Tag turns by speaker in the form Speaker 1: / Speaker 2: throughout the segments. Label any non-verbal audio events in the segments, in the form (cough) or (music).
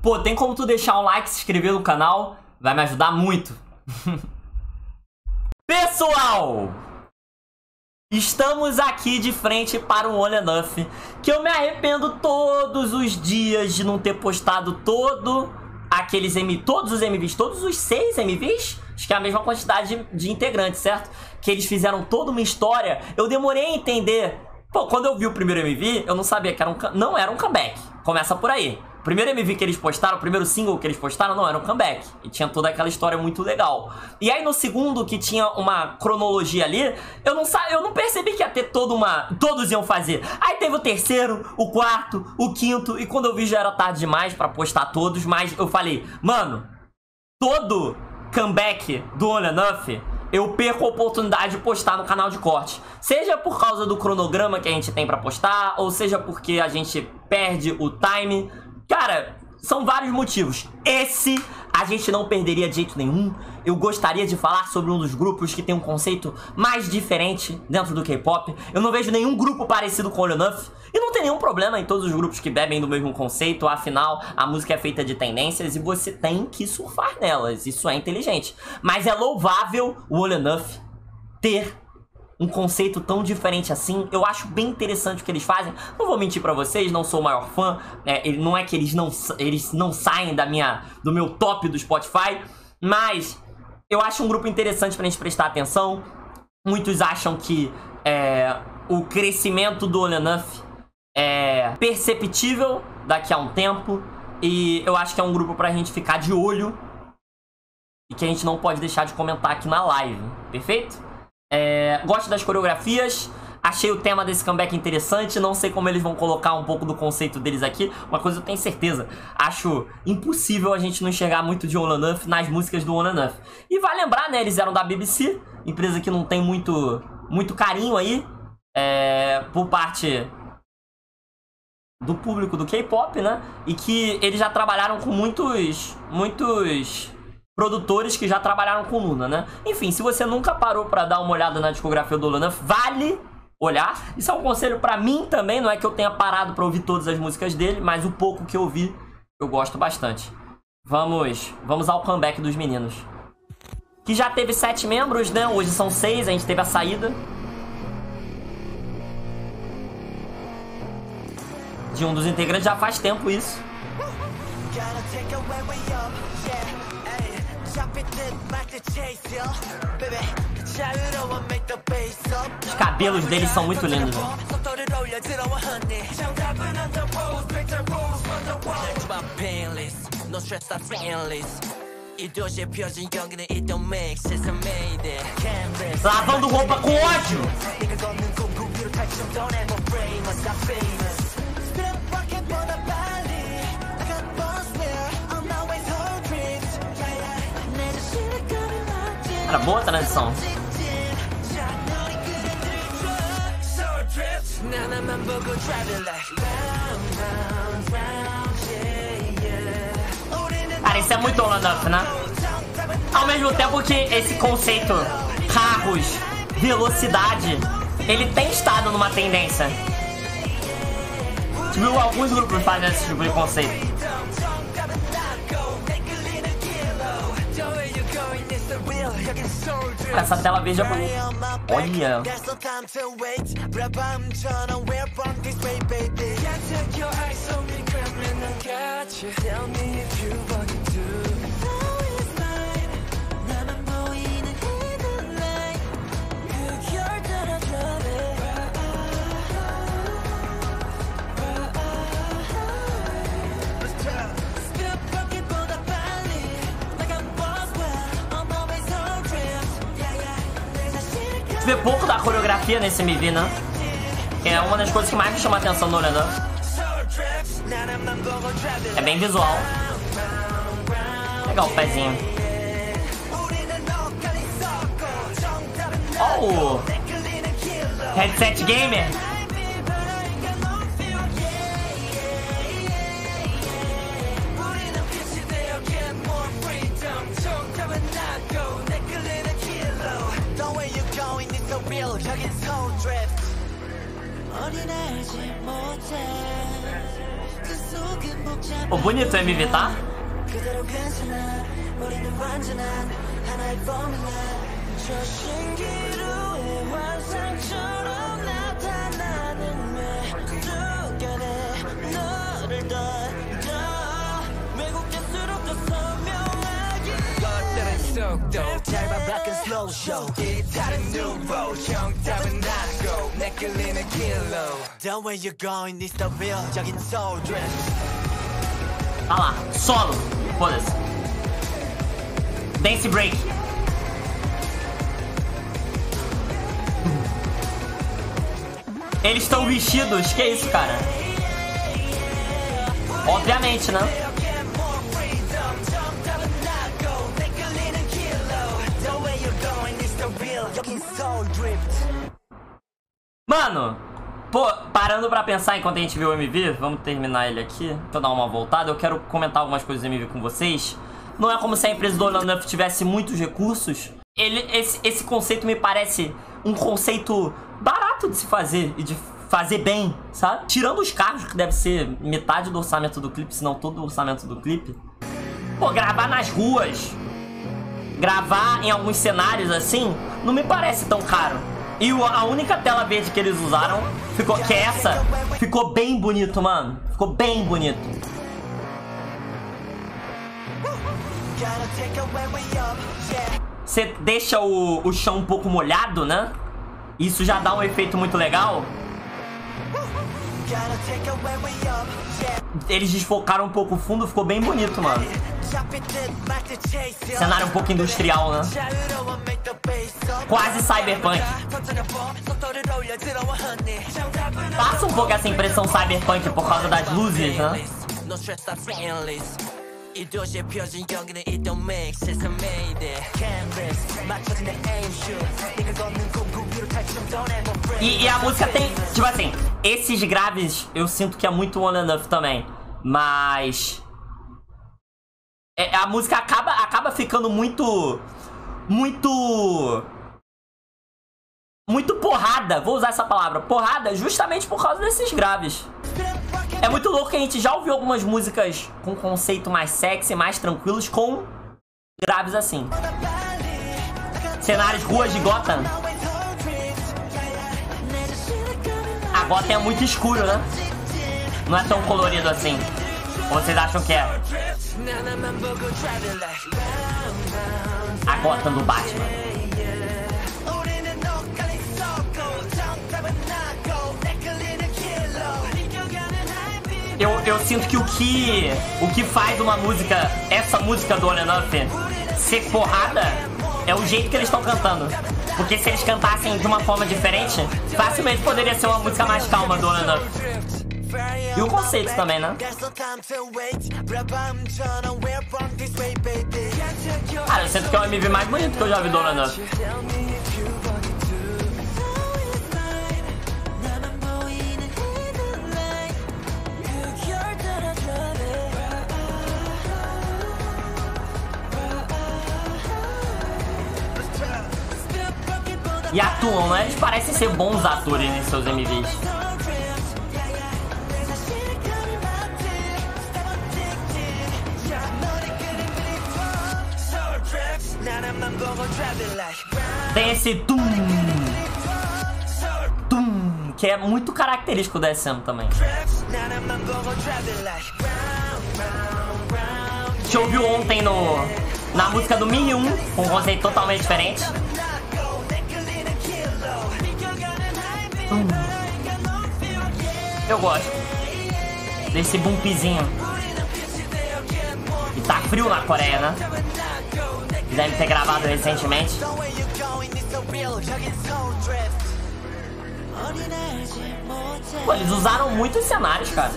Speaker 1: Pô, tem como tu deixar um like, se inscrever no canal? Vai me ajudar muito. (laughs) Pessoal! Estamos aqui de frente para um All Enough que eu me arrependo todos os dias de não ter postado todo aqueles MVs, todos os MVs, todos os seis MVs, acho que é a mesma quantidade de, de integrantes, certo? Que eles fizeram toda uma história. Eu demorei a entender. Pô, quando eu vi o primeiro MV, eu não sabia que era um, não era um comeback. Começa por aí. Primeiro MV que eles postaram, o primeiro single que eles postaram, não, era um comeback. E tinha toda aquela história muito legal. E aí no segundo, que tinha uma cronologia ali, eu não, eu não percebi que ia ter toda uma... Todos iam fazer. Aí teve o terceiro, o quarto, o quinto, e quando eu vi já era tarde demais pra postar todos, mas eu falei, mano, todo comeback do On Enough eu perco a oportunidade de postar no canal de corte. Seja por causa do cronograma que a gente tem pra postar, ou seja porque a gente perde o time. Cara, são vários motivos. Esse a gente não perderia de jeito nenhum. Eu gostaria de falar sobre um dos grupos que tem um conceito mais diferente dentro do K-pop. Eu não vejo nenhum grupo parecido com o Enough. E não tem nenhum problema em todos os grupos que bebem do mesmo conceito. Afinal, a música é feita de tendências e você tem que surfar nelas. Isso é inteligente. Mas é louvável o Enough ter um conceito tão diferente assim. Eu acho bem interessante o que eles fazem. Não vou mentir para vocês, não sou o maior fã. É, não é que eles não, eles não saem da minha, do meu top do Spotify, mas eu acho um grupo interessante pra gente prestar atenção. Muitos acham que é, o crescimento do Olenuff é perceptível daqui a um tempo. E eu acho que é um grupo pra gente ficar de olho. E que a gente não pode deixar de comentar aqui na live. Perfeito? É, gosto das coreografias. Achei o tema desse comeback interessante. Não sei como eles vão colocar um pouco do conceito deles aqui. Uma coisa eu tenho certeza. Acho impossível a gente não enxergar muito de One Enough nas músicas do One Enough. E vai lembrar, né? Eles eram da BBC. Empresa que não tem muito, muito carinho aí. É, por parte do público do K-pop, né? E que eles já trabalharam com muitos, muitos produtores que já trabalharam com Luna, né? Enfim, se você nunca parou para dar uma olhada na discografia do Luna, vale olhar. Isso é um conselho para mim também, não é que eu tenha parado para ouvir todas as músicas dele, mas o pouco que eu ouvi, eu gosto bastante. Vamos, vamos ao comeback dos meninos. Que já teve sete membros, né? Hoje são seis, a gente teve a saída. De um dos integrantes já faz tempo isso. Os cabelos deles são muito lindos. Lavando roupa com ódio. Cara, boa transição. Cara, isso é muito Holland né? Ao mesmo tempo que esse conceito carros, velocidade, ele tem estado numa tendência. Viu alguns grupos fazendo esse tipo de conceito. Essa tela veja Olha. vê pouco da coreografia nesse MV, né? É uma das coisas que mais me chama a atenção no olhador. É bem visual. Legal o pezinho. Oh! Headset Gamer! 어, 뭐니 쌤이 됐다? Pô, bonito o MV, tá?
Speaker 2: 속도 짧아 밖은 slow show 기타는 누보 정답은 나고 내 끌리는 길로 The way you're going is the real 적인 soul drift
Speaker 1: Tá lá, solo. Foda-se. Dance break. Eles estão vestidos, que isso, cara? Obviamente, né? Mano, pô, parando pra pensar enquanto a gente vê o MV, vamos terminar ele aqui, pra dar uma voltada, eu quero comentar algumas coisas do MV com vocês. Não é como se a empresa do Enough tivesse muitos recursos. Ele, esse, esse conceito me parece um conceito barato de se fazer e de fazer bem, sabe? Tirando os carros, que deve ser metade do orçamento do clipe, se não todo o orçamento do clipe. Pô, gravar nas ruas, gravar em alguns cenários assim, não me parece tão caro. E a única tela verde que eles usaram ficou que é essa, ficou bem bonito, mano. Ficou bem bonito. Você deixa o, o chão um pouco molhado, né? Isso já dá um efeito muito legal. Eles desfocaram um pouco o fundo, ficou bem bonito, mano.
Speaker 2: 잡힐 듯 말 듯 chase up
Speaker 1: Cenário um pouco industrial, né?
Speaker 2: 자유로워 make the bass up
Speaker 1: Quase cyberpunk.
Speaker 2: 터뜨려봐 속도를 올려 들어와 honey 정답은
Speaker 1: Passa um pouco essa impressão cyberpunk por causa das luzes, né?
Speaker 2: No stress that's endless 이 도시의 표준 여기는 it don't make sense I made it Canvas 맞춰진 내 aim shoot 네가 걷는 공구 위로 탈춤 don't ever break
Speaker 1: E, e a música tem, tipo assim, esses graves eu sinto que é muito one enough também. Mas. é, a música acaba, acaba ficando muito. Muito. Muito porrada, vou usar essa palavra, porrada, justamente por causa desses graves. É muito louco que a gente já ouviu algumas músicas com conceito mais sexy, mais tranquilos, com graves assim. Cenários, ruas de Gotham. A Gotham é muito escuro, né? Não é tão colorido assim. Ou vocês acham que é? A Gotham do Batman. Eu, eu sinto que o que o que faz uma música, essa música do Olha Nothing, ser porrada é o jeito que eles estão cantando. Porque se eles cantassem de uma forma diferente, facilmente poderia ser uma música mais calma do Olha Nothing. E o conceito também, né? Cara, eu sinto que é o MV mais bonito que eu já vi do
Speaker 2: Nuff.
Speaker 1: E atuam, né? Eles parecem ser bons atores em seus MVs. Tem esse tum. Tum. Que é muito característico da SM também. A ouviu ontem no, na música do Mi com um conceito totalmente diferente. Tum. Eu gosto desse bumpzinho. E tá frio na Coreia, né? deve ter gravado recentemente. Pô, eles usaram muitos cenários, cara.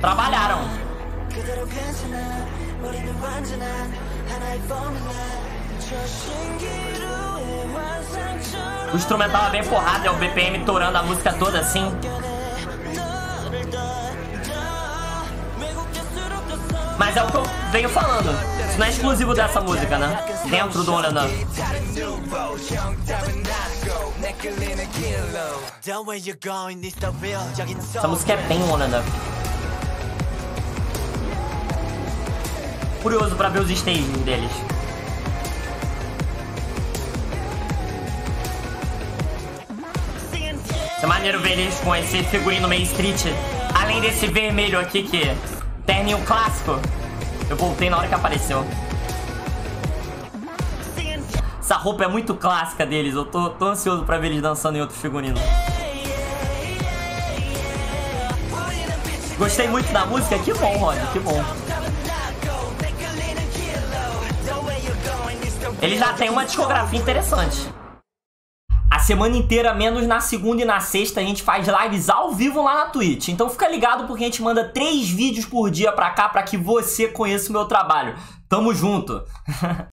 Speaker 1: Trabalharam. O instrumental é bem porrado, é o BPM torando a música toda assim. Mas é o que eu venho falando. Isso não é exclusivo dessa música, né? Dentro do
Speaker 2: 인
Speaker 1: Essa música é bem On and Off. curioso pra ver os staging deles. É maneiro ver eles com esse figurino meio street. Além desse vermelho aqui que terninho clássico. Eu voltei na hora que apareceu. Essa roupa é muito clássica deles. Eu tô, tô ansioso pra ver eles dançando em outro figurino. Gostei muito da música. Que bom, Rod. Que bom. Ele já tem uma discografia interessante. Semana inteira, menos na segunda e na sexta, a gente faz lives ao vivo lá na Twitch. Então fica ligado porque a gente manda três vídeos por dia pra cá pra que você conheça o meu trabalho. Tamo junto! (laughs)